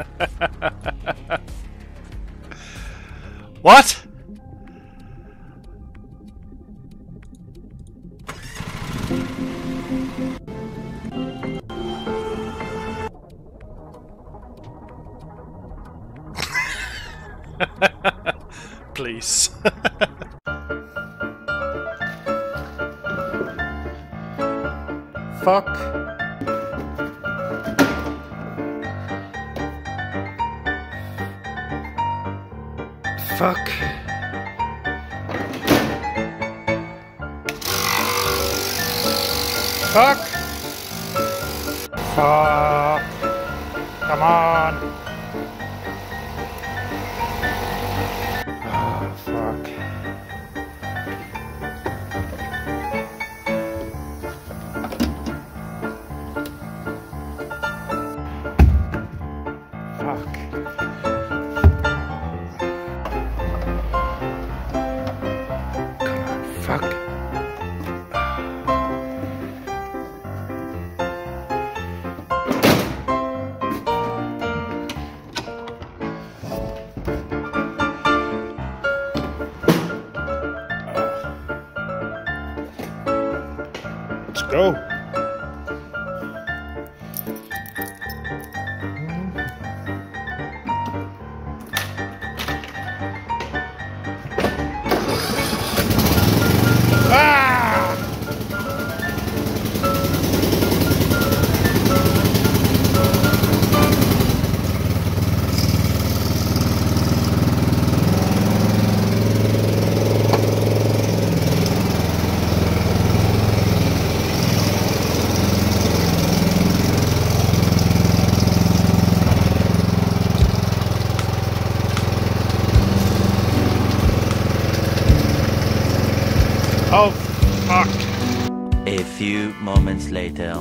what? Please. Fuck. Fuck. Fuck. Fuck. Come on. Oh, fuck. Go. Oh, fuck. A few moments later.